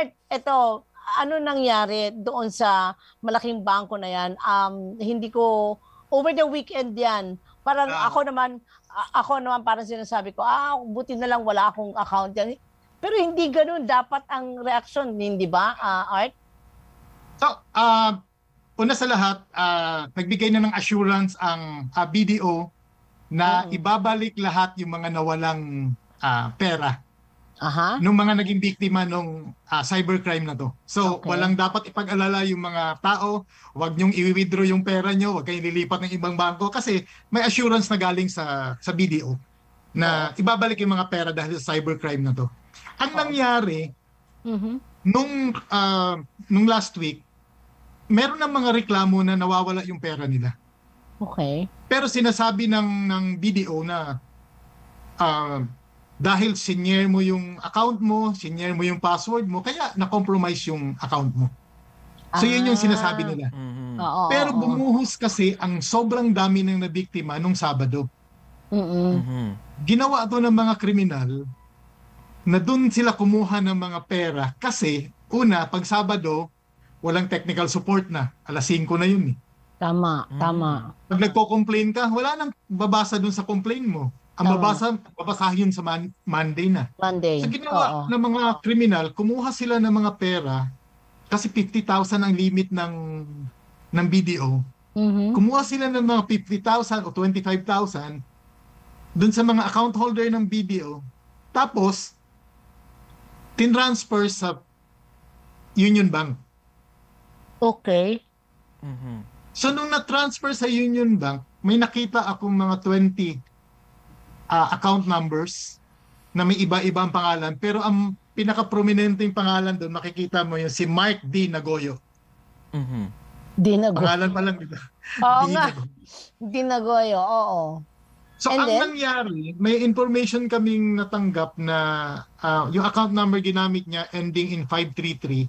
Art, ito, ano nangyari doon sa malaking bangko na yan? Um, hindi ko, over the weekend yan, parang Ah. ako naman, ako naman parang sinasabi ko, ah, buti na lang wala akong account yan. Pero hindi ganun dapat ang reaction, hindi ba, ah, Art? So, uh, una sa lahat, uh, nagbigay na ng assurance ang uh, BDO na Oo. ibabalik lahat yung mga nawalang uh, pera Aha. nung mga naging biktima nung uh, cybercrime na to. So, Okay. walang dapat ipag-alala yung mga tao, wag niyong i-withdraw yung pera niyo, wag kayong lilipat ng ibang bangko kasi may assurance na galing sa sa BDO na ibabalik yung mga pera dahil sa cybercrime na to. Ang Oo. nangyari, Mhm. nung ah, nung last week, meron ng mga reklamo na nawawala yung pera nila. Okay. Pero sinasabi ng ng BDO na ah, dahil sinyer mo yung account mo, sinyer mo yung password mo, kaya na-compromise yung account mo. So yun yung Ah. sinasabi nila. Oo, Pero oo, oo. bumuhos kasi ang sobrang dami ng nabiktima nung Sabado. Mm-mm. Mhm. Ginawa to ng mga kriminal na doon sila kumuha ng mga pera kasi una, pag Sabado, walang technical support na. Alas 5 na yun eh. Tama, Mm. tama. Pag nagko-complain ka, wala nang babasa doon sa complaint mo. Ang Tama. babasa, babasahin yun sa man- Monday na. Monday. So ginawa Oo. ng mga kriminal, kumuha sila ng mga pera kasi 50,000 ang limit ng ng BDO. Mhm. Kumuha sila ng mga 50,000 o 25,000 doon sa mga account holder ng BDO. Tapos, tinransfer sa Union Bank. Okay. Mhm. So, nung na-transfer sa Union Bank, may nakita akong mga 20 ah, account numbers na may iba-iba ang pangalan. Pero ang pinaka-prominente yung pangalan doon, makikita mo yung si Mark D. Nagoyo. Mhm. Dinago. Pangalan pa lang dito. Oo D. nga. Nagoyo. Dinagoyo, oo. So And ang then? nangyari, may information kaming natanggap na ah, yung account number ginamit niya ending in 533.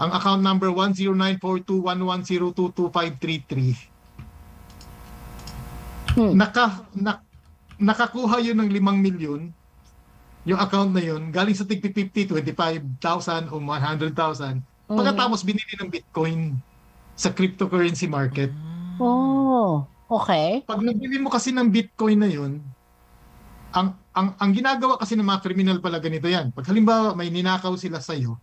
Ang account number 1094211022533. Hmm. Naka na, nakakuha yun ng 5 milyon yung account na yun galing sa tig 50, 25,000 o 100,000. Mhm. Pagkatapos binili ng Bitcoin sa cryptocurrency market. Oh, okay. pag nabili mo kasi ng Bitcoin na yun, ang ang ang ginagawa kasi ng mga kriminal pala ganito yan. Pag halimbawa may ninakaw sila sa iyo,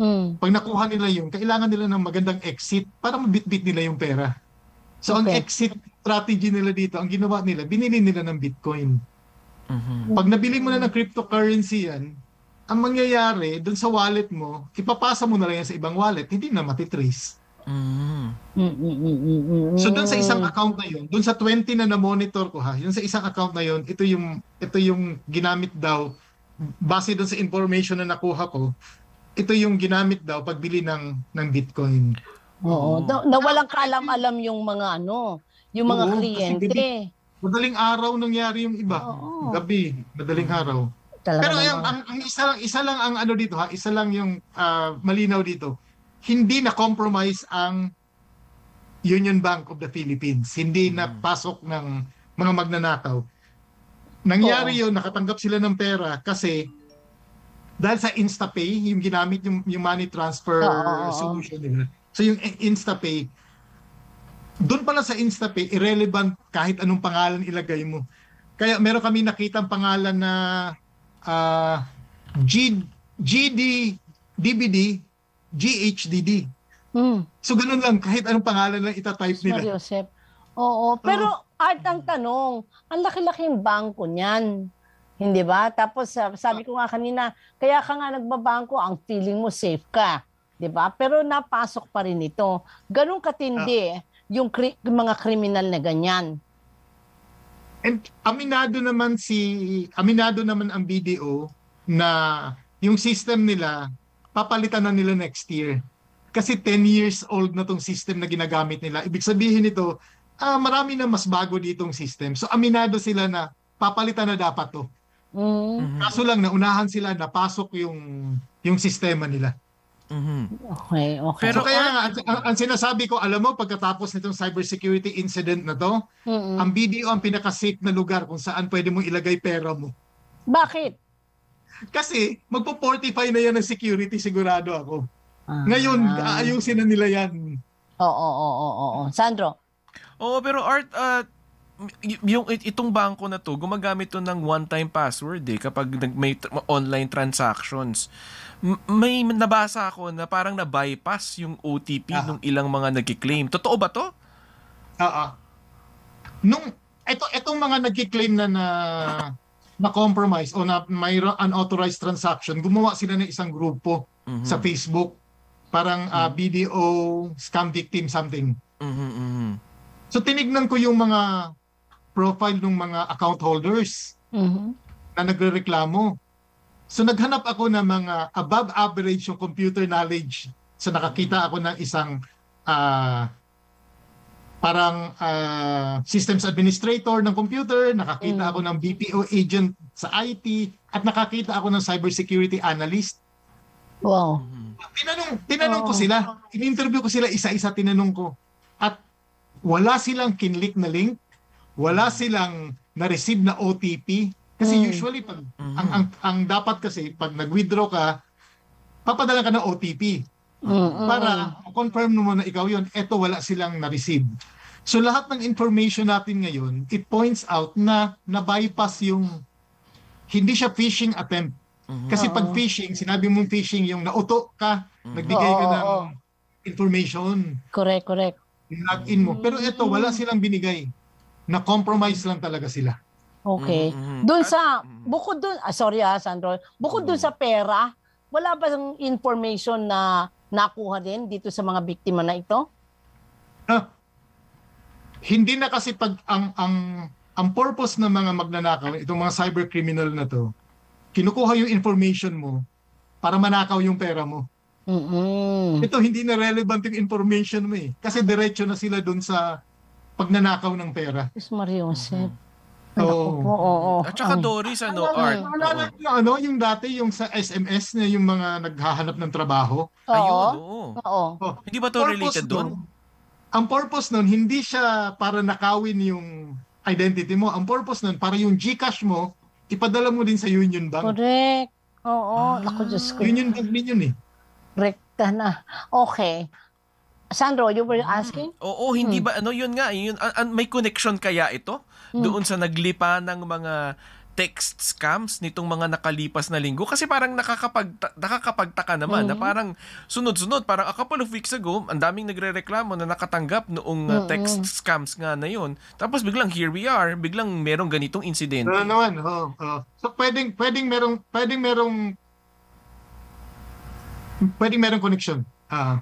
Mm. pag nakuha nila yun, kailangan nila ng magandang exit para mabitbit nila yung pera. So ang Okay. exit strategy nila dito, ang ginawa nila, binili nila ng Bitcoin. Mhm. Pag nabili mo na ng cryptocurrency yan, ang mangyayari doon sa wallet mo, ipapasa mo na lang yan sa ibang wallet, hindi na matitrace. Mhm. Mm, mm, mm, mm, mm, So doon sa isang account na yun, doon sa 20 na na-monitor ko ha, yun sa isang account na yun, ito yung ito yung ginamit daw base doon sa information na nakuha ko. Ito yung ginamit daw pagbili ng ng Bitcoin. Oo. Na, na walang kaalam-alam yung mga ano, yung mga Oo, kasi kliyente. Madaling araw nangyari yung iba. Oo. Gabi, madaling araw. Talaga Pero yung, ang, ang isa lang isa lang ang ano dito ha, isa lang yung ah, malinaw dito. Hindi na compromise ang Union Bank of the Philippines. Hindi na pasok ng mga magnanakaw. Nangyari yun, nakatanggap sila ng pera kasi dahil sa InstaPay, yung ginamit yung, yung money transfer Oo, oo, oo. solution nila. So yung InstaPay, doon pala sa InstaPay, irrelevant kahit anong pangalan ilagay mo. Kaya meron kami nakitang pangalan na ah, G, GD, DVD, GHDD. Mm. So ganun lang, kahit anong pangalan lang itatype nila. Mario Joseph. Oo, pero Art ang tanong, ang laki-laking bangko niyan. Hindi ba? Tapos sa- sabi ko nga kanina, kaya ka nga nagbabangko, ang feeling mo safe ka. 'Di ba? Pero napasok pa rin ito. Ganun katindi yung, kri- yung mga kriminal na ganyan. And aminado naman si aminado naman ang BDO na yung system nila papalitan na nila next year. Kasi 10 years old na tong system na ginagamit nila. Ibig sabihin nito, ah, marami na mas bago ditong system. So aminado sila na papalitan na dapat to. Mm, Mhm. Kaso lang naunahan sila napasok yung yung sistema nila. Mhm. okay, okay. Pero kaya nga, ang, ang, ang sinasabi ko, alam mo, pagkatapos nitong cybersecurity incident na to, Mm-mm. ang BDO ang pinaka-safe na lugar kung saan pwede mo ilagay pera mo. Bakit? Kasi magpo-fortify na yan ng security sigurado ako. Ah. Ngayon, aayusin na nila yan. Oo, oo, oo, oo, oo. Sandro, Oo, pero Art, ah, y- yung it- itong bangko na to, gumagamit to ng one-time password eh kapag may online transactions. May nabasa ako na parang na-bypass yung OTP Ah. nung ilang mga nagki-claim. Totoo ba to? Oo. Nung ito etong mga nagki-claim na na na compromise o na may unauthorized transaction, gumawa sila ng isang grupo Mhm. sa Facebook. Parang ah, BDO scam victim something. Mhm, mhm. So tinignan ko yung mga profile ng mga account holders mhm. na nagrereklamo. So naghanap ako ng mga above average yung computer knowledge. So nakakita ako ng isang ah, parang ah, systems administrator ng computer, nakakita Mm. ako ng BPO agent sa IT, at nakakita ako ng cybersecurity analyst. wow. Tinanong, tinanong ko Oo. sila, in-interview ko sila isa-isa, tinanong ko. At wala silang kinlik na link, wala silang na-receive na OTP. Kasi Mm. usually, pag, Mhm. ang, ang, ang dapat kasi, pag nag-withdraw ka, papadala ka ng OTP. Mm-mm. Para confirm mo na ikaw yon eto wala silang na-receive. So lahat ng information natin ngayon, it points out na na-bypass yung hindi siya phishing attempt. Mhm. Kasi pag phishing, sinabi mong phishing, yung nauto ka, Mhm. nagbigay ka ng information, Correct, correct. login mo. Pero ito, wala silang binigay. Na-compromise lang talaga sila. Okay. Mhm. Doon At- sa, Mhm. bukod doon, ah, sorry ah, Sandro, bukod doon Mm. sa pera, wala ba yung information na nakuha din dito sa mga biktima na ito? Ah, hindi na kasi pag ang ang ang purpose ng mga magnanakaw, itong mga cyber criminal na to, kinukuha yung information mo para manakaw yung pera mo. Mm-mm. Ito hindi na relevant yung information mo eh. Kasi diretso na sila doon sa pagnanakaw ng pera. Diyos Maria Josep. Mhm. Naku Oo. oo, oo. At saka Ay. Doris, ano, mo, Art? Naalala Oo. niyo ano, yung dati yung sa SMS na yung mga naghahanap ng trabaho. Ayun, Oo. oo. Oo. Oh, Hindi ba to purpose related doon? ang purpose nun, hindi siya para nakawin yung identity mo. Ang purpose nun, para yung GCash mo, ipadala mo din sa Union Bank. Correct. Oo. Ah. Naku, Diyos ko. Union Bank din yun eh. Rekta na. Okay. Sandro, you were asking? Oo, hindi Hmm. ba ano yun nga, yun an- an- may connection kaya ito Hmm. doon sa naglipa ng mga text scams nitong mga nakalipas na linggo kasi parang nakakapag nakakapagtaka naman na Mhm. parang sunod-sunod parang a couple of weeks ago ang daming nagrereklamo na nakatanggap noong uh, Mhm. text scams nga na yun tapos biglang here we are biglang merong ganitong incident Ano naman, oh, oh. So pwedeng pwedeng merong pwedeng merong pwedeng merong connection. Ah,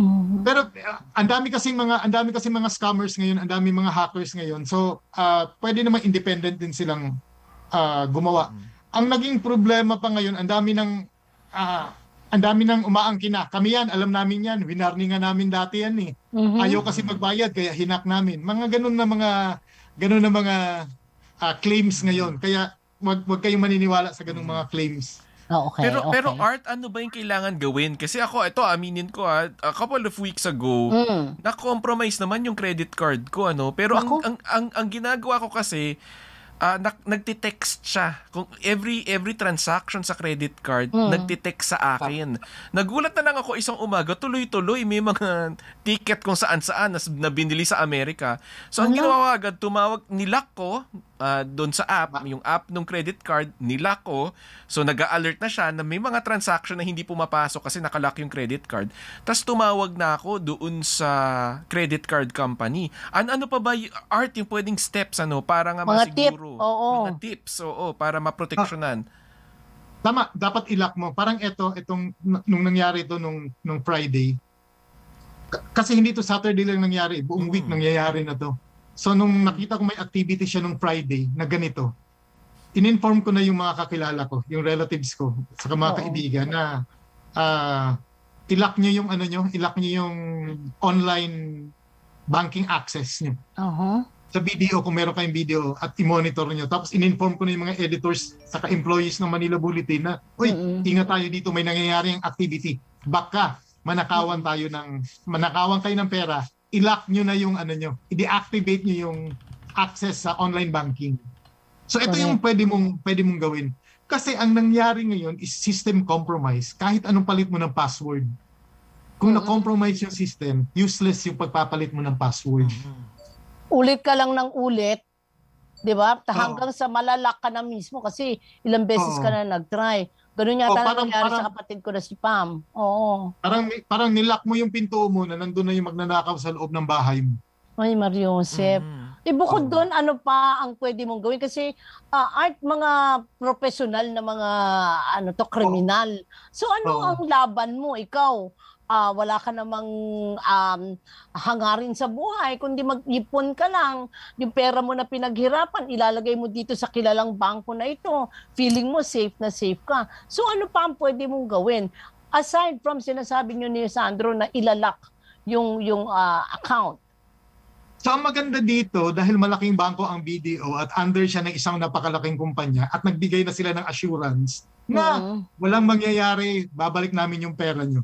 Mhm. pero uh, ang dami kasing mga ang dami kasing mga scammers ngayon, ang dami mga hackers ngayon. So ah, pwede naman independent din silang ah, gumawa. Ang naging problema pa ngayon, ang dami ng ah, ang dami ng umaangkin na. Kami yan, alam namin yan. Winarningan namin dati yan eh. Mhm. Ayaw kasi magbayad kaya hinak namin. Mga ganun na mga ganun na mga ah, claims ngayon. Kaya wag wag kayong maniniwala sa ganung mga claims. Oh, okay, pero okay. pero Art ano ba yung kailangan gawin kasi ako ito aminin ko ah, a couple of weeks ago Mm. na-compromise naman yung credit card ko ano pero ang, Naku. ang ang ang ginagawa ko kasi ah nak- nagte-text siya kung every every transaction sa credit card Mm. nagte-text sa akin nagulat na lang ako isang umaga tuloy-tuloy may mga ticket kung saan-saan na, na binili sa Amerika so ang ginawa ko agad tumawag nilock ko ah, doon sa app yung app ng credit card nilock ko so nag-alert na siya na may mga transaction na hindi pumapasok kasi nakalock yung credit card tapos tumawag na ako doon sa credit card company. Ano ano pa ba y- art yung pwedeng steps ano para nga Mga tip, masiguro? oo. Mga tips, oo, para maproteksyonan. Tama, dapat ilak mo. Parang ito, itong nung nangyari ito nung nung Friday. K- Kasi hindi to Saturday lang nangyari, buong week Mm. nangyayari na to. So nung nakita ko may activity siya nung Friday na ganito, in-inform ko na yung mga kakilala ko, yung relatives ko, saka mga Oo. kaibigan na ah ilak niyo yung ano niyo, ilak niyo yung online banking access niyo Uh-huh. sa video kung meron kayong video at i-monitor niyo. Tapos in-inform ko na yung mga editors saka employees ng Manila Bulletin na, uy, Mm-mm. ingat tayo dito, may nangyayaring activity. Baka manakawan tayo ng, manakawan kayo ng pera, ilock nyo na yung ano nyo, i-deactivate nyo yung access sa online banking. So ito Correct. yung pwede mong, pwede mong gawin. Kasi ang nangyari ngayon is system compromise. Kahit anong palit mo ng password. Kung Mm-mm. na-compromise yung system, useless yung pagpapalit mo ng password. Ulit ka lang ng ulit, 'di ba? Hanggang sa malalak ka na mismo kasi ilang beses Oo. ka na nag-try. Ganun yata na parang- nangyari sa parang- kapatid ko na si Pam. Oo. Parang, parang nilock mo yung pinto mo na nandun na yung magnanakaw sa loob ng bahay mo. Ay, Mariosep. Mhm. Eh, bukod Oo. doon, ano pa ang pwede mong gawin? Kasi ah, art mga professional na mga ano to kriminal. So ano Oo. ang laban mo ikaw? Ah, wala ka namang um, hangarin sa buhay kundi mag-ipon ka lang. Yung pera mo na pinaghirapan, ilalagay mo dito sa kilalang bangko na ito. Feeling mo safe na safe ka. So ano pa ang pwede mong gawin? Aside from sinasabi niyo ni Sandro na ilalak yung yung ah, account. So ang maganda dito, dahil malaking bangko ang BDO at under siya ng isang napakalaking kumpanya at nagbigay na sila ng assurance na Mm. walang mangyayari, babalik namin yung pera nyo.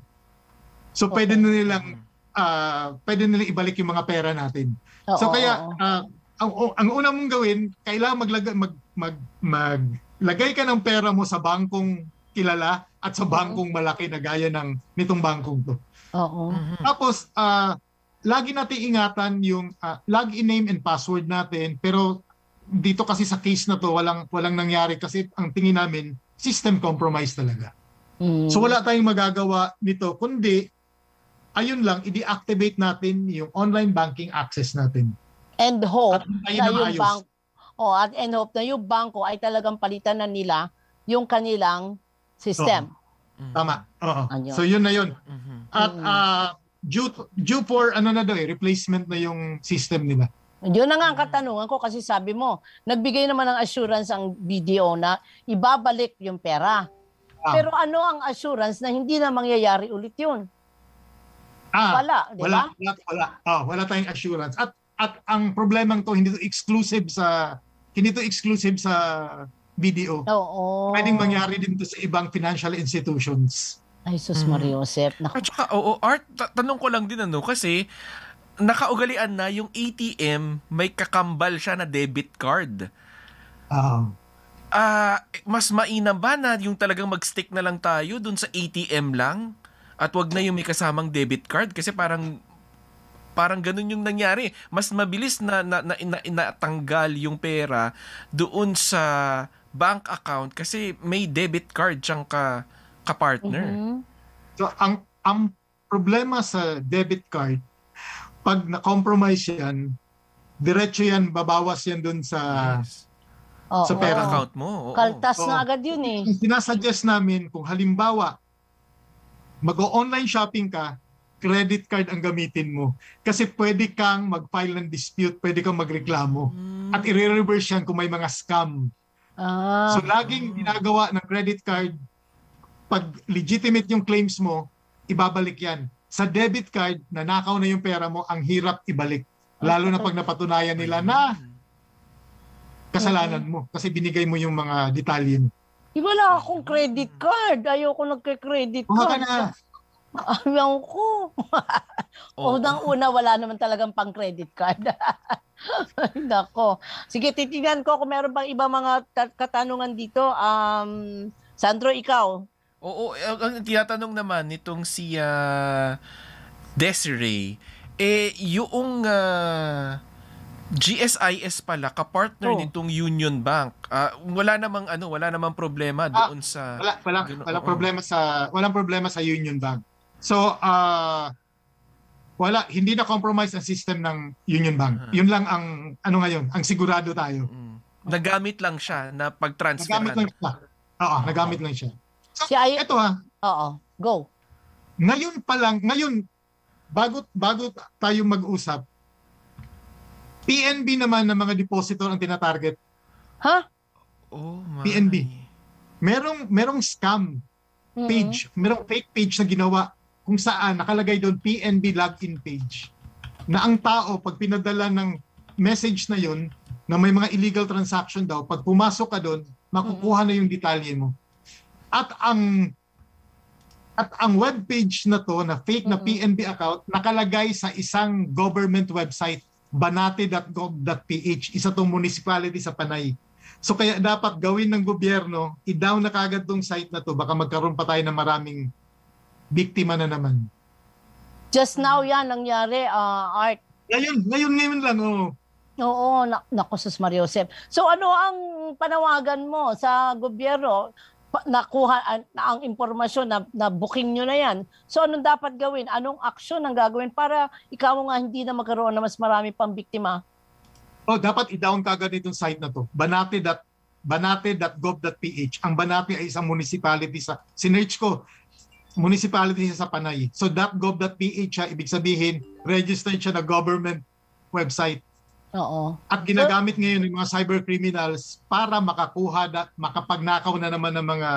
So pwede na nilang ah, pwede nilang ibalik yung mga pera natin. So Oo, kaya oo. ah, ang ang una mong gawin, kailangan maglagay mag mag maglagay ka ng pera mo sa bangkong kilala at sa bangkong malaki na gaya ng nitong bangkong to. Oo. Mhm. Tapos, ah, lagi natin ingatan yung ah, login name and password natin. Pero dito kasi sa case na to, walang, walang nangyari kasi ang tingin namin, system compromise talaga. Mm. So wala tayong magagawa nito, kundi, ayun lang, i-deactivate natin yung online banking access natin. and hope At na yung maayos. bank oh, at and hope na yung bangko ay talagang palitan na nila yung kanilang system. Mhm. Tama. Oo. Ayun. So yun na yun. Mhm. At Mm. ah, due, due for ano na daw eh, replacement na yung system nila. Yun na nga ang katanungan ko kasi sabi mo, nagbigay naman ng assurance ang BDO na ibabalik yung pera. Ah. Pero ano ang assurance na hindi na mangyayari ulit yun? Ah, Wala, di Wala, ba? wala, wala. Oh, wala tayong assurance. At at ang problemang to hindi to exclusive sa hindi to exclusive sa BDO. Oo. Pwedeng mangyari din to sa ibang financial institutions. Ay, sus Mm. Mariosep. Naku, At saka, oo, Art, ta- tanong ko lang din ano, kasi nakaugalian na yung ATM, may kakambal siya na debit card. Ah, Ah, mas mainam ba na yung talagang mag-stick na lang tayo dun sa ATM lang? At wag na yung may kasamang debit card kasi parang parang ganun yung nangyari. Mas mabilis na na, na, na, inatanggal yung pera doon sa bank account kasi may debit card siyang ka ka-partner. mhm. so ang ang problema sa debit card pag na-compromise yan, diretso yan, babawas yan dun sa Yes. Oo. Sa pera Account mo. oo. Kaltas Oo. na agad yun eh. Sinasuggest namin kung halimbawa mag-online shopping ka, credit card ang gamitin mo. Kasi pwede kang mag-file ng dispute, pwede kang magreklamo. Mm. At i-reverse yan kung may mga scam. Ah, So laging ginagawa ng credit card, pag legitimate yung claims mo, ibabalik yan. Sa debit card, nanakaw na yung pera mo, ang hirap ibalik. Lalo na pag napatunayan nila na kasalanan mo kasi binigay mo yung mga detalye mo. Di wala akong credit card. Ayoko nagka-credit card. na. Ayaw ko. Oo. Unang-una, wala naman talagang pang credit card. Ay, Nako. Sige, titignan ko kung meron pang iba mga ta- katanungan dito. Um, Sandro, ikaw. Oo, ang ang tinatanong naman nitong si ah, Desiree, eh, yung ah, GSIS pala, kapartner Oh. nitong Union Bank. Ah, wala namang ano, wala namang problema doon sa Wala wala Ganun, wala oo. problema sa walang problema sa Union Bank. So, ah wala hindi na compromise ang system ng Union Bank. Mhm. Yun lang ang ano ngayon, ang sigurado tayo. Mm. Nagamit lang siya na pag-transfer. Nagamit lang siya. Oo, nagamit lang siya. Si Ay- Ito ha, Oo, go. ngayon pa lang, ngayon bago bago tayo mag-usap, PNB naman ng mga depositor ang tinatarget. Ha? Oh, my. PNB. Merong merong scam Mhm. page, merong fake page na ginawa kung saan nakalagay doon PNB login page. Na ang tao pag pinadala ng message na yon na may mga illegal transaction daw, pag pumasok ka doon, makukuha na yung detalye mo. At ang at ang web page na to na fake na Mhm. PNB account nakalagay sa isang government website banate.gov.ph isa tong municipality sa Panay So kaya dapat gawin ng gobyerno, i-down na kagad tong site na to, baka magkaroon pa tayo ng maraming biktima na naman. Just now yan nangyari, ah, Art. Ngayon, ngayon, ngayon lang, oh. Oo, na, naku, sus Mariosep. So ano ang panawagan mo sa gobyerno? Nakuha na ang impormasyon na, na booking nyo na yan. So anong dapat gawin? Anong aksyon ang gagawin para ikaw nga hindi na magkaroon na mas marami pang biktima? Oh, dapat i-down kagad itong site na to. Banate. banate.gov.ph. Ang Banate ay isang municipality sa sinearch ko municipality siya sa Panay. So .gov.ph siya, ibig sabihin registered siya na government website Oo. at ginagamit ngayon ng mga cyber criminals para makakuha at makapagnakaw na naman ng mga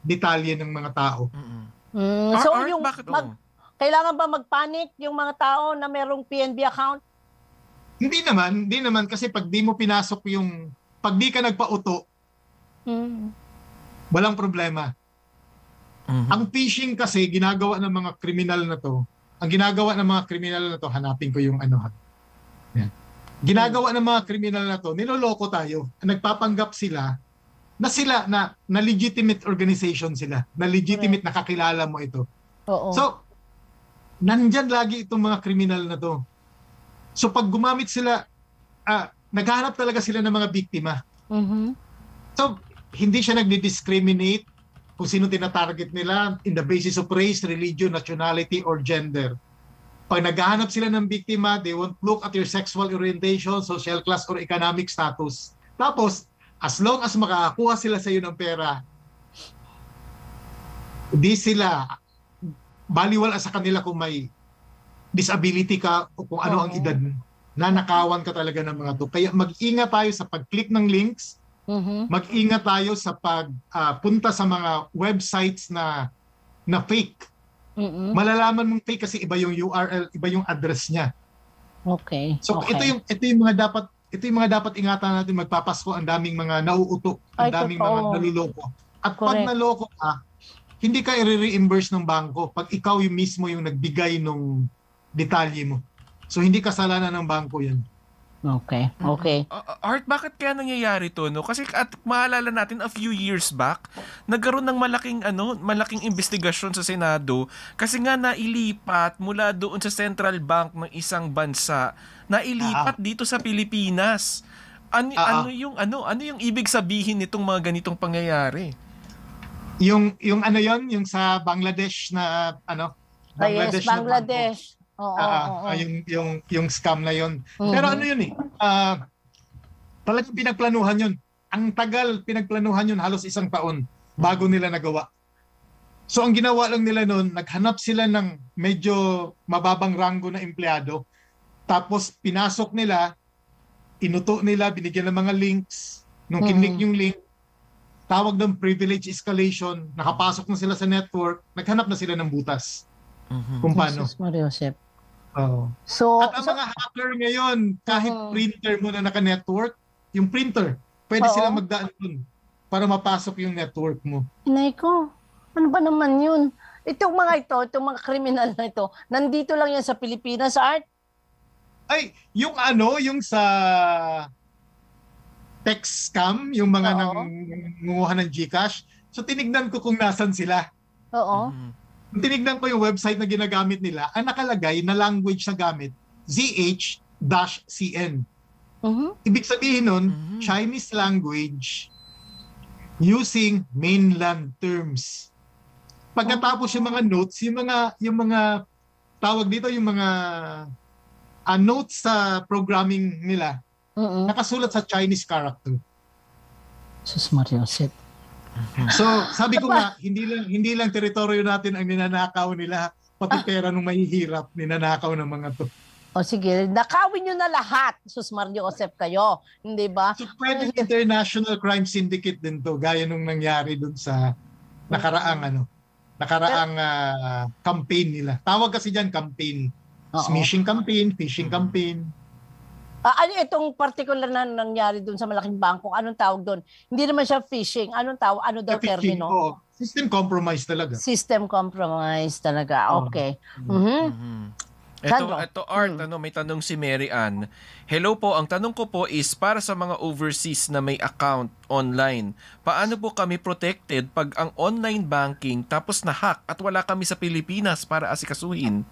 detalye ng mga tao. Mm-mm. Mm, so Art, yung bakit? mag- kailangan ba magpanic yung mga tao na merong PNB account? Hindi naman, hindi naman kasi pag di mo pinasok yung pag di ka nagpauto, Mm. walang problema. Mhm. Ang phishing kasi ginagawa ng mga kriminal na to. Ang ginagawa ng mga kriminal na to, hanapin ko yung ano. ha. Yan. Ginagawa ng mga kriminal na to, niloloko tayo. Nagpapanggap sila na sila na na legitimate organization sila, na legitimate nakakilala mo ito. Oo. So, nandyan lagi itong mga kriminal na to. So pag gumamit sila, ah, naghahanap talaga sila ng mga biktima. Mhm. So, hindi siya nagdi-discriminate kung sino tinatarget nila in the basis of race, religion, nationality, or gender. Pag naghahanap sila ng biktima, they won't look at your sexual orientation, social class, or economic status. Tapos, as long as makakakuha sila sa iyo ng pera, di sila baliwala sa kanila kung may disability ka o kung ano ang edad mo. Nanakawan ka talaga ng mga to. Kaya mag-ingat tayo sa pag-click ng links, Mhm. mag-ingat tayo sa pagpunta sa mga websites na na fake. Mhm. Malalaman mong fake kasi iba yung URL, iba yung address niya. Okay. So okay. ito yung ito yung mga dapat ito yung mga dapat ingatan natin magpapasko ang daming mga nauuto, ang Ay, daming totoo. mga naluloko. At pag Correct. naloko ka, hindi ka i-reimburse ng bangko pag ikaw yung mismo yung nagbigay nung detalye mo. So hindi kasalanan ng bangko 'yan. Okay. Okay. Uh, Art, bakit kaya nangyayari to, no? Kasi at maalala natin a few years back, nagkaroon ng malaking ano, malaking investigasyon sa Senado kasi nga nailipat mula doon sa Central Bank ng isang bansa, nailipat dito sa Pilipinas. Ano, ah. ano yung ano, ano yung ibig sabihin nitong mga ganitong pangyayari? Yung yung ano 'yon, yung sa Bangladesh na ano, Ah, yes, na bangko. Bangladesh. Oo, Ah, oo, oo. ah, yung yung yung scam na yon. Mhm. Pero ano yun eh? Ah, talagang pinagplanuhan yun. Ang tagal pinagplanuhan yun halos isang taon bago nila nagawa. So ang ginawa lang nila noon, naghanap sila ng medyo mababang ranggo na empleyado. Tapos pinasok nila, inuto nila, binigyan ng mga links. Nung kinlik Mhm. yung link, tawag ng privilege escalation, nakapasok na sila sa network, naghanap na sila ng butas. Mhm. Kung paano. Jesus Maria Josep. So, At ang so mga hacker ngayon, kahit Oo. printer mo na naka-network, yung printer, pwede Oo. sila magdaan dun para mapasok yung network mo. inay ko, ano ba naman yun? Itong mga ito, itong mga kriminal na ito, nandito lang yan sa Pilipinas, Art. Ay, yung ano, yung sa text scam, yung mga Oo. nang nangunguha ng GCash. So tinignan ko kung nasan sila. Oo. Mhm. Tinignan ko yung website na ginagamit nila, ang nakalagay na language na gamit, ZH-CN. Mhm. Ibig sabihin nun, Mhm. Chinese language using mainland terms. Pagkatapos yung mga notes, yung mga yung mga tawag dito yung mga ah, notes sa programming nila Mhm. nakasulat sa Chinese character. Jesus Maria Josep. So, sabi ko nga, hindi lang hindi lang teritoryo natin ang ninanakaw nila, pati pera ng mahihirap ninanakaw ng mga to. O sige, nakawin nyo na lahat, Jesus Maria Josep kayo. Hindi ba? So, pwede international crime syndicate din to, gaya nung nangyari dun sa nakaraang ano, nakaraang ah, campaign nila. Tawag kasi diyan campaign. Oo. Smishing campaign, phishing campaign. Ah, ano itong particular na nangyari doon sa malaking bangko? Anong tawag doon? Hindi naman siya phishing. Anong tawag? Ano daw Phishing, termino? oo. System compromise talaga. System compromise talaga. Okay. Mhm. Mhm. Ito, Sandro. ito Art, Hmm. ano, may tanong si Mary Ann. Hello po, ang tanong ko po is para sa mga overseas na may account online, paano po kami protected pag ang online banking tapos na-hack at wala kami sa Pilipinas para asikasuhin?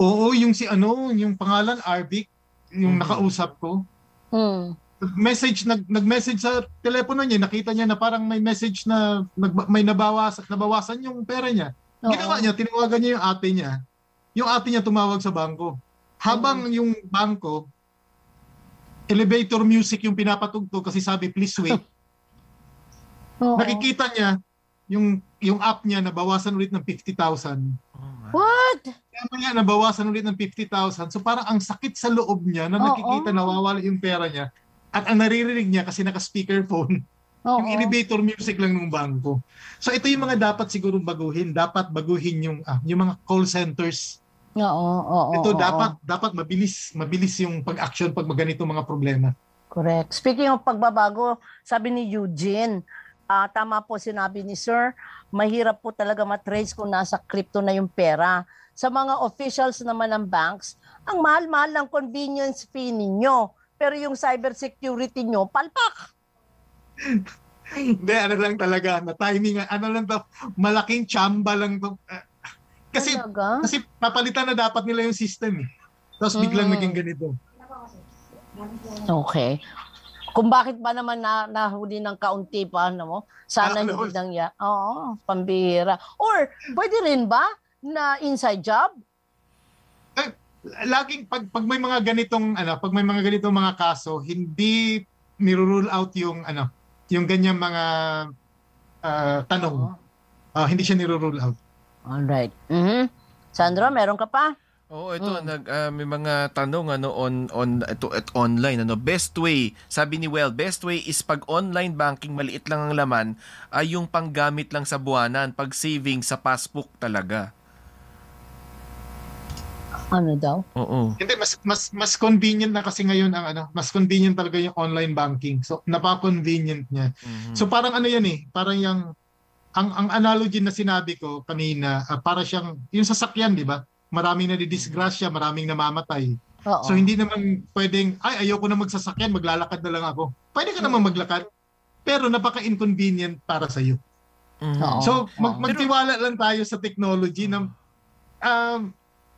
Oo, yung si ano, yung pangalan Arvic, yung Mhm. nakausap ko. Hmm. Message nag nag-message sa telepono niya, nakita niya na parang may message na nag, may nabawasan nabawasan yung pera niya. Oo. Ginawa niya, tinawagan niya yung ate niya. Yung ate niya tumawag sa bangko. Habang yung bangko elevator music yung pinapatugtog kasi sabi please wait. Oo. Nakikita niya yung yung app niya nabawasan ulit ng 50,000. Oh. What? Kaya maya nabawasan ulit ng 50,000. So parang ang sakit sa loob niya na Oo. nakikita nawawala yung pera niya. At ang naririnig niya kasi naka-speakerphone, Oo. yung elevator music lang ng bangko. So ito yung mga dapat siguro baguhin. Dapat baguhin yung ah, yung mga call centers. Oo, oo, ito oo, dapat dapat mabilis mabilis yung pag-action pag ganito mga problema. Correct. Speaking of pagbabago, sabi ni Eugene, ah, tama po sinabi ni Sir, mahirap po talaga matrace kung nasa crypto na yung pera. Sa mga officials naman ng banks, ang mahal-mahal ng convenience fee ninyo. Pero yung cybersecurity nyo, palpak. Hindi, ano lang talaga, na timing, ano lang to, malaking chamba lang to. Ah, Kasi, Talaga? kasi papalitan na dapat nila yung system eh. Tapos biglang Mm. naging ganito. Okay. Kung bakit ba naman na, nahuli ng kaunti pa, ano mo? Sana Ah, hindi ano? nangya. Oo, pambihira. Or, pwede rin ba na inside job? laging pag pag may mga ganitong ano, pag may mga ganitong mga kaso, hindi nirule out yung ano, yung ganyang mga ah, tanong. Ah, hindi siya nirule out. Alright. Mhm. Sandra, meron ka pa? Oo, ito Mm. nag ah, may mga tanong ano on on ito at online ano best way sabi ni Well best way is pag online banking maliit lang ang laman ay yung panggamit lang sa buwanan pag saving sa passbook talaga. Ano daw? Oo. Hindi mas mas mas convenient na kasi ngayon ang ano, mas convenient talaga yung online banking. So napaka-convenient niya. Mhm. So parang ano yan eh, parang yung ang ang analogy na sinabi ko kanina, ah, para siyang yung sasakyan, di ba? Maraming nadidisgrasya, maraming namamatay. Oo. So hindi naman pwedeng, ay ayoko na magsasakyan, maglalakad na lang ako. Pwede ka naman maglakad, pero napaka-inconvenient para sa iyo. Mhm. Oo. So mag- magtiwala lang tayo sa technology na um,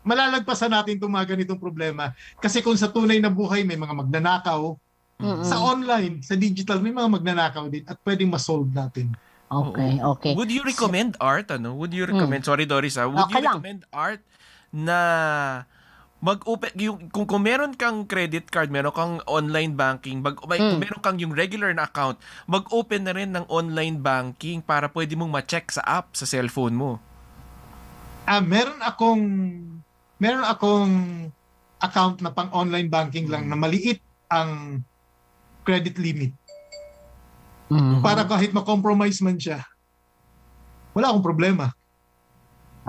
malalagpasan natin itong mga ganitong problema. Kasi kung sa tunay na buhay may mga magnanakaw, Mm-mm. sa online, sa digital may mga magnanakaw din at pwedeng masolve natin. Okay, okay. Would you recommend art ano? Would you recommend Sorry Doris ah. Would. Okay you lang. recommend art na mag-open yung kung, kung meron kang credit card, meron kang online banking, mag, may, kung Mm. meron kang yung regular na account, mag-open na rin ng online banking para pwede mong ma-check sa app sa cellphone mo. Ah, meron akong meron akong account na pang online banking lang na maliit ang credit limit. Mhm. Para kahit ma-compromise man siya, wala akong problema.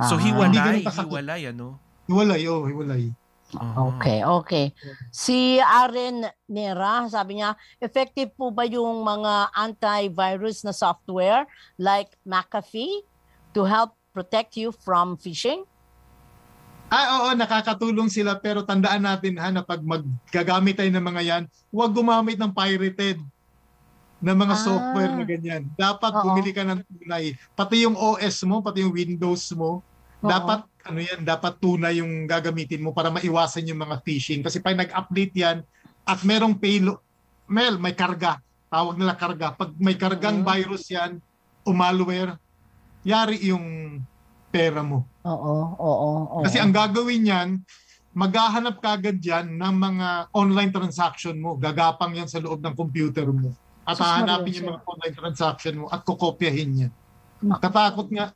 So Ah. Hindi hiwalay, hiwalay ano. Hiwalay, oh, hiwalay. Ah. Okay, okay. Si Aren Nera, sabi niya, effective po ba yung mga antivirus na software like McAfee to help protect you from phishing? Ah, oo, nakakatulong sila pero tandaan natin ha na pag maggagamit tayo ng mga yan, huwag gumamit ng pirated na mga Ah. software na ganyan. Dapat Oo. bumili ka ng tunay. Pati yung OS mo, pati yung Windows mo, Oo. dapat ano yan, dapat tunay yung gagamitin mo para maiwasan yung mga phishing. Kasi pag nag-update yan at merong payload, Mel, may karga. Tawag nila karga. Pag may kargang Mhm. virus yan o malware, yari yung pera mo. Oo, oo, oo. Kasi ang gagawin niyan, maghahanap ka agad yan ng mga online transaction mo. Gagapang yan sa loob ng computer mo. At Sus, hahanapin yung mga online transaction mo at kukopyahin niya. Naku. Katakot nga.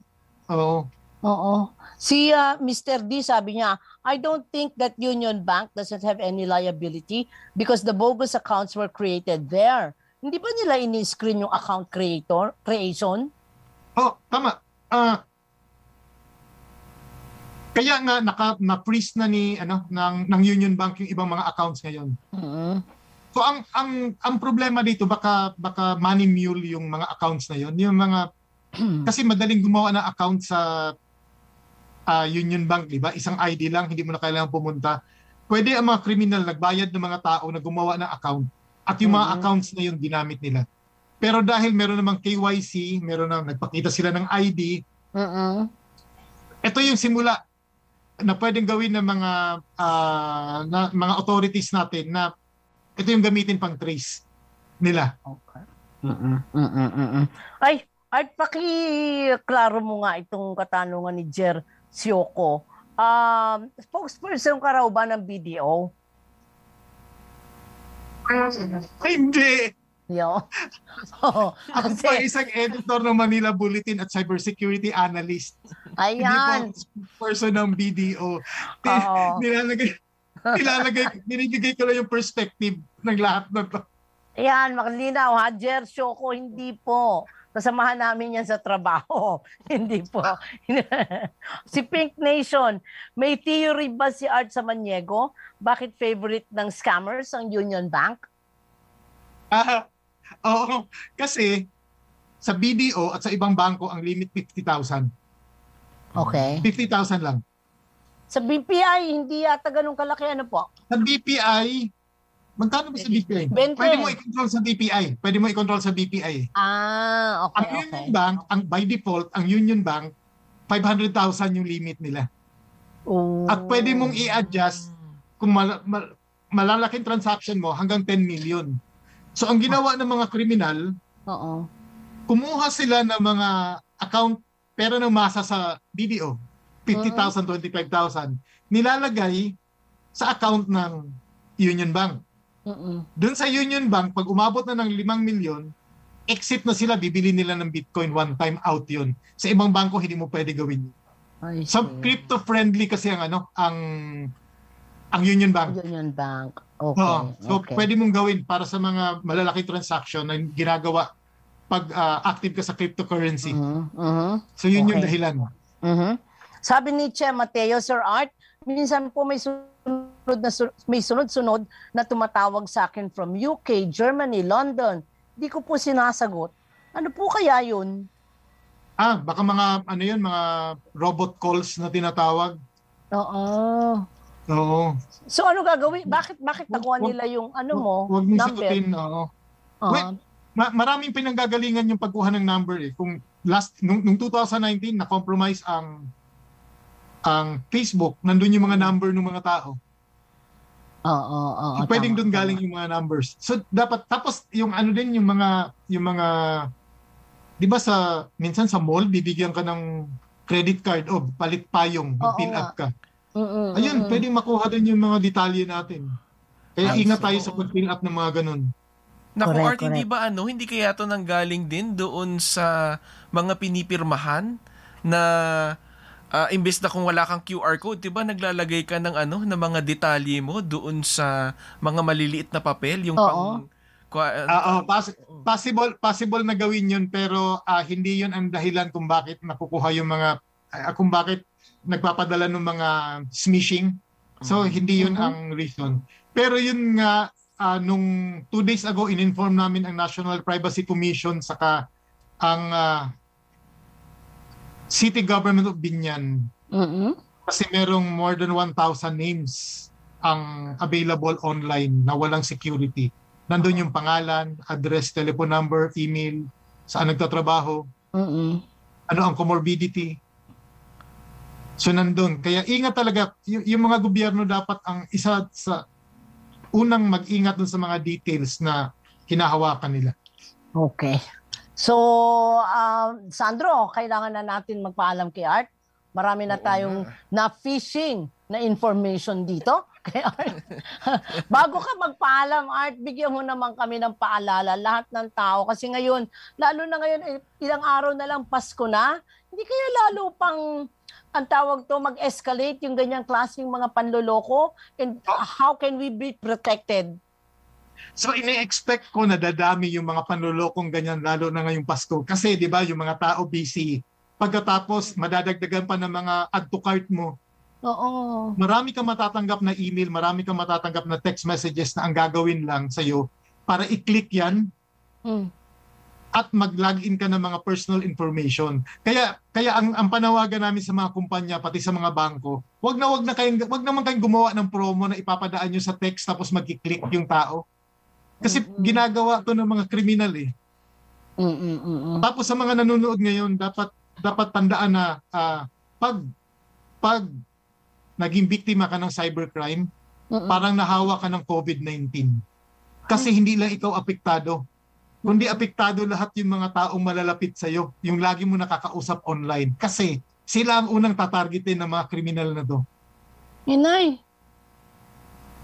Oo. Oo. Si ah, Mr. D sabi niya, I don't think that Union Bank doesn't have any liability because the bogus accounts were created there. Hindi ba nila ini-screen yung account creator, creation? Oh, tama. Ah kaya nga naka na-freeze na ni ano ng ng Union Bank yung ibang mga accounts ngayon. Mhm. So ang ang ang problema dito baka baka money mule yung mga accounts na yon, yung mga kasi madaling gumawa ng account sa ah, Union Bank, di ba? Isang ID lang, hindi mo na kailangan pumunta. Pwede ang mga kriminal nagbayad ng mga tao na gumawa ng account at yung mga Mhm. accounts na yun ginamit nila. Pero dahil meron namang KYC, meron na nagpakita sila ng ID, Mm-mm. ito yung simula na pwedeng gawin ng mga ah, na, mga authorities natin na ito yung gamitin pang trace nila. Okay. Mm-mm. Mm-mm. Mm-mm. Ay, Art, paki-klaro mo nga itong katanungan ni Jer Sioko. Um, spokesperson ka raw ba ng BDO? Hindi! Yo. Oo. Ako Kasi- pa isang editor ng Manila Bulletin at cybersecurity analyst. Ayan. Hindi po person ng BDO. Oo. nilalagay, nilalagay, binibigay ko lang yung perspective ng lahat ng to. Ayan, makalinaw ha. Jer Sioko, hindi po. Kasamahan namin yan sa trabaho. hindi po. si Pink Nation, may theory ba si Art Samaniego? Bakit favorite ng scammers ang Union Bank? Ah, oo, kasi sa BDO at sa ibang bangko ang limit 50,000. Okay. 50,000 lang. Sa BPI, hindi yata ganun kalaki. Ano po? Sa BPI, magkano ba sa BPI? 20. Pwede mo i-control sa BPI. Pwede mo i-control sa BPI. Ah, Ang okay, Union okay. Bank, ang by default, ang Union Bank, 500,000 yung limit nila. Oh. At pwede mong i-adjust kung mal- mal- malalaking transaction mo hanggang 10 million. So ang ginawa ng mga kriminal, Oo. kumuha sila ng mga account pera ng masa sa BDO, 50,000, 25,000, nilalagay sa account ng Union Bank. Mm-mm. Doon sa Union Bank, pag umabot na ng 5 milyon, exit na sila, bibili nila ng Bitcoin one time out yun. Sa ibang bangko, hindi mo pwede gawin yun. So, crypto-friendly kasi ang ano, ang ang Union Bank. Union Bank. Okay. Oo. So, okay. pwede mong gawin para sa mga malalaki transaction na ginagawa pag ah, active ka sa cryptocurrency. Mhm, mhm. So, yun yung Okay. dahilan. Mhm. Sabi ni Che Mateo, Sir Art, minsan po may sunod na may sunod-sunod na tumatawag sa akin from UK, Germany, London. Di ko po sinasagot. Ano po kaya yun? Ah, baka mga, ano yun, mga robot calls na tinatawag. Oo. Oo. So ano gagawin? Bakit bakit Wag- nila yung ano mo, Huwag mong sagutin. Oo. Wait. Ma- maraming pinanggagalingan yung pagkuha ng number eh. Kung last, nung, nung 2019, na-compromise ang ang Facebook, nandun yung mga number ng mga tao. Oo, oo, oo, Pwedeng tama, doon galing yung mga numbers. So dapat tapos yung ano din yung mga yung mga 'di ba sa minsan sa mall bibigyan ka ng credit card o palit payong, pin nga. up ka. Mm-mm, Ayun, mm-mm. pwedeng makuha din yung mga detalye natin. Kaya Ay, ingat so- tayo sa pag-fill up ng mga ganun. Naku, Correct, Art, hindi ba ano, hindi kaya to nanggaling din doon sa mga pinipirmahan na ah, imbes na kung wala kang QR code, 'di ba naglalagay ka ng ano, ng mga detalye mo doon sa mga maliliit na papel, yung Oo. pang kwa- Ah, oh, poss- possible possible na gawin 'yun pero ah, hindi 'yun ang dahilan kung bakit nakukuha yung mga ah, kung bakit nagpapadala ng mga smishing. So Mhm. hindi 'yun Mhm. ang reason. Pero 'yun nga ah, nung two days ago in-inform namin ang National Privacy Commission saka ang ah, City Government of Binyan Mm-mm. kasi merong more than 1,000 names ang available online na walang security. Nandun yung pangalan, address, telephone number, email, saan nagtatrabaho, Mm-mm. ano ang comorbidity. So nandun. Kaya ingat talaga, y- yung mga gobyerno dapat ang isa sa unang mag-ingat dun sa mga details na hinahawakan nila. Okay. So, um, Sandro, kailangan na natin magpaalam kay Art. Marami na Oo tayong nga. na-fishing na information dito kay Art. Bago ka magpaalam, Art, bigyan mo naman kami ng paalala lahat ng tao. Kasi ngayon, lalo na ngayon, eh, ilang araw na lang Pasko na, hindi kaya lalo pang ang tawag to mag-escalate yung ganyang klaseng mga panloloko and how can we be protected? So ine-expect ko na dadami yung mga panlulokong ganyan lalo na ngayong Pasko. Kasi 'di ba yung mga tao busy. Pagkatapos madadagdagan pa ng mga add to cart mo. Oo. Marami kang matatanggap na email, marami kang matatanggap na text messages na ang gagawin lang sa iyo para i-click 'yan Mm. at mag-login ka ng mga personal information. Kaya kaya ang, ang panawagan namin sa mga kumpanya pati sa mga bangko, wag na wag na kayong wag naman kayong gumawa ng promo na ipapadaan nyo sa text tapos magki-click yung tao. Kasi Mm-mm. ginagawa to ng mga kriminal eh. Mm, mm, mm, mm. Tapos sa mga nanonood ngayon, dapat dapat tandaan na ah, pag pag naging biktima ka ng cybercrime, Mm, mm. parang nahawa ka ng COVID-19. Kasi hindi lang ikaw apektado. Kundi apektado lahat yung mga taong malalapit sa iyo, yung lagi mo nakakausap online. Kasi sila ang unang tatargetin ng mga kriminal na to. Inay.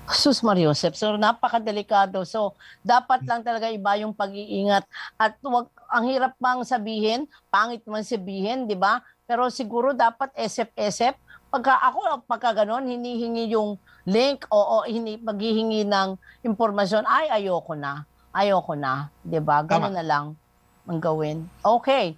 Sus Mariosep. So napakadelikado. So dapat lang talaga iba yung pag-iingat at wag ang hirap bang sabihin, pangit man sabihin, 'di ba? Pero siguro dapat SF-SF pagka ako pagka ganon hinihingi yung link o, o hini, maghihingi ng impormasyon ay ayoko na. Ayoko na, 'di ba? Ganun Tama. na lang ang gawin. Okay.